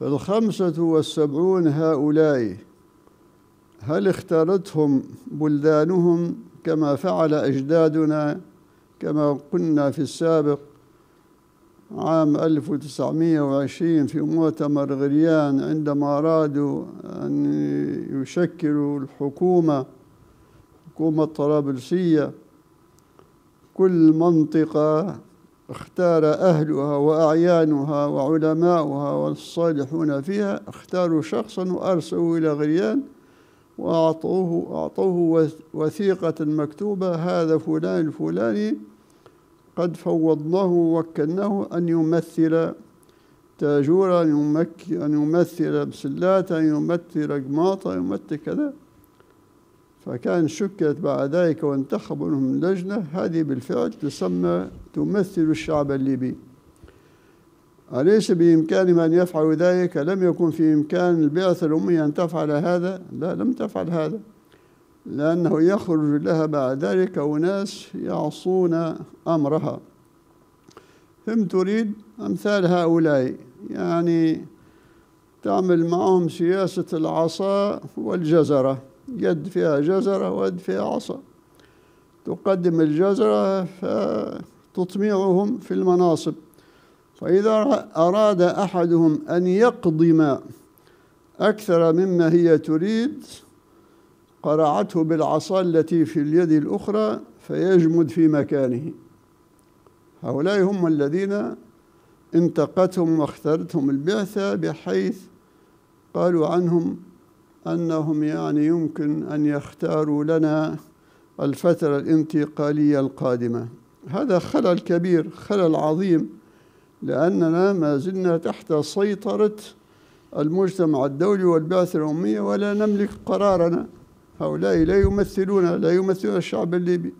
فالخمسة والسبعون هؤلاء هل اختارتهم بلدانهم كما فعل أجدادنا كما قلنا في السابق؟ عام 1920 في مؤتمر غريان عندما أرادوا أن يشكلوا الحكومة الحكومة الطرابلسية كل منطقة اختار أهلها وأعيانها وعلماؤها والصالحون فيها اختاروا شخصا وأرسلوا إلى غريان وأعطوه أعطوه وثيقة مكتوبة هذا فلان الفلاني قد فوضناه ووكلناه أن يمثل تاجورا أن يمثل مسلات أن يمثل قماطة يمثل كذا. فكان شكت بعد ذلك وانتخبوا لهم لجنة هذه بالفعل تسمى تمثل الشعب الليبي. أليس بإمكانهم أن يفعلوا ذلك؟ لم يكن في إمكان البعثة الأمية أن تفعل هذا؟ لا لم تفعل هذا. لأنه يخرج لها بعد ذلك أناس يعصون أمرها. ثم تريد؟ أمثال هؤلاء. يعني تعمل معهم سياسة العصا والجزرة. يد فيها جزرة ويد فيها عصا. تقدم الجزرة فتطمعهم في المناصب. فإذا أراد أحدهم أن يقضم أكثر مما هي تريد قرعته بالعصا التي في اليد الأخرى فيجمد في مكانه. هؤلاء هم الذين انتقتهم واختارتهم البعثة بحيث قالوا عنهم أنهم يعني يمكن أن يختاروا لنا الفترة الانتقالية القادمة. هذا خلل كبير خلل عظيم لأننا ما زلنا تحت سيطرة المجتمع الدولي والبعثة الأمية ولا نملك قرارنا. هؤلاء لا يمثلون لا يمثلون الشعب الليبي.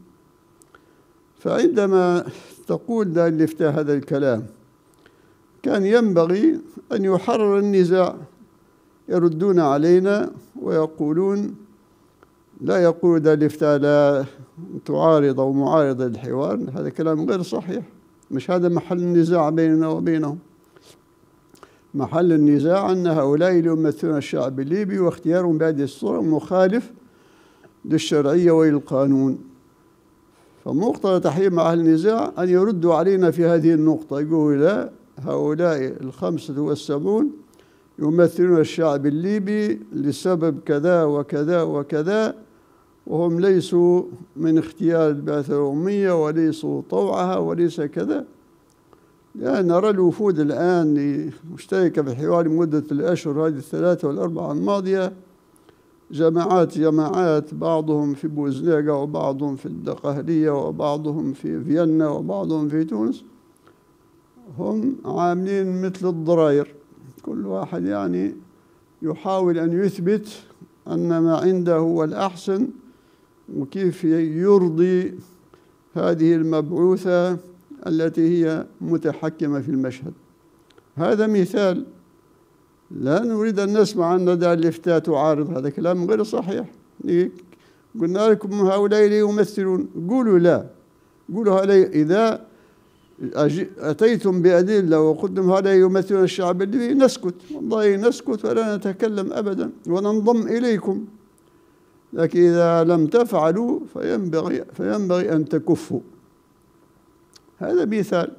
فعندما تقول دار الافتاء هذا الكلام كان ينبغي أن يحرر النزاع. يردون علينا ويقولون لا يقول الإفتاء لا تعارض أو معارضة للحوار هذا كلام غير صحيح. مش هذا محل النزاع بيننا وبينهم. محل النزاع أن هؤلاء يمثلون الشعب الليبي واختيارهم بهذه الصورة مخالف للشرعية وللقانون فمقتضى تحريم أهل النزاع أن يردوا علينا في هذه النقطة. يقولوا لا هؤلاء الخمسة والسبعون يمثلون الشعب الليبي لسبب كذا وكذا وكذا وهم ليسوا من اختيار البعثة الأمية وليسوا طوعها وليس كذا. يعني نرى الوفود الآن مشتركة في الحوار لمدة الأشهر هذه الثلاثة والأربعة الماضية. جماعات جماعات بعضهم في بوزنيغا وبعضهم في الدقهلية وبعضهم في فيينا وبعضهم في تونس. هم عاملين مثل الضراير. كل واحد يعني يحاول أن يثبت أن ما عنده هو الأحسن وكيف يرضي هذه المبعوثة التي هي متحكمة في المشهد. هذا مثال. لا نريد أن نسمع أن دار الإفتاء تعارض هذا كلام غير صحيح. قلنا لكم هؤلاء لا يمثلون قولوا لا. قولوا هؤلاء إذا أتيتم بأدلة وقلتم هؤلاء يمثلون الشعب الليبي نسكت. والله نسكت ولا نتكلم أبدا وننضم إليكم. لكن إذا لم تفعلوا فينبغي, فينبغي أن تكفوا. هذا مثال.